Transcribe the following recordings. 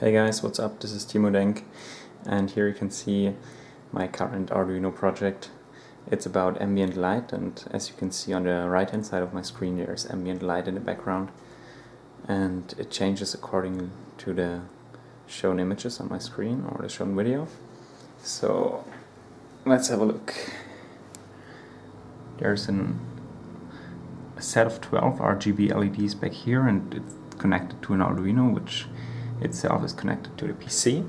Hey guys, what's up? This is Timo Denk and here you can see my current Arduino project. It's about ambient light and as you can see on the right hand side of my screen there's ambient light in the background and it changes according to the shown images on my screen or the shown video. So let's have a look. There's an, a set of 12 RGB LEDs back here and it's connected to an Arduino which itself is connected to the PC.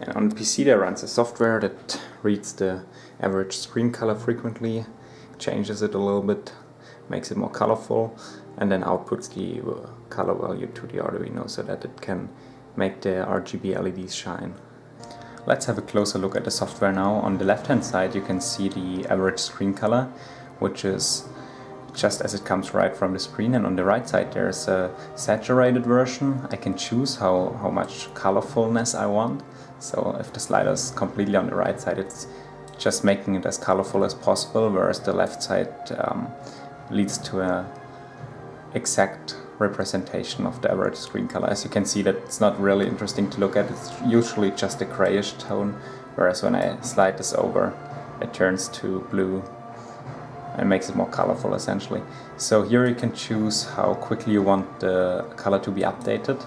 And on the PC there runs a software that reads the average screen color frequently, changes it a little bit, makes it more colorful, and then outputs the color value to the Arduino so that it can make the RGB LEDs shine. Let's have a closer look at the software now. On the left hand side you can see the average screen color, which is just as it comes right from the screen and on the right side there's a saturated version. I can choose how, how much colorfulness I want. So if the slider is completely on the right side it's just making it as colorful as possible whereas the left side um, leads to a exact representation of the average screen color. As you can see that it's not really interesting to look at, it's usually just a grayish tone whereas when I slide this over it turns to blue and makes it more colorful essentially. So here you can choose how quickly you want the color to be updated.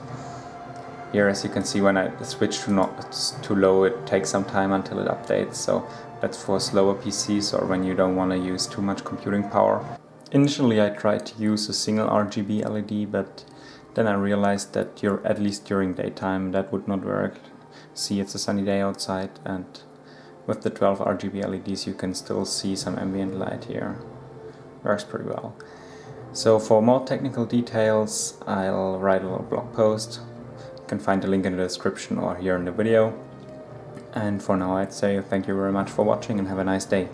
Here as you can see when I switch to, not, to low it takes some time until it updates so that's for slower PCs or when you don't want to use too much computing power. Initially I tried to use a single RGB LED but then I realized that you're, at least during daytime that would not work. See it's a sunny day outside and with the 12 RGB LEDs you can still see some ambient light here. Works pretty well. So for more technical details I'll write a little blog post. You can find the link in the description or here in the video. And for now I'd say thank you very much for watching and have a nice day.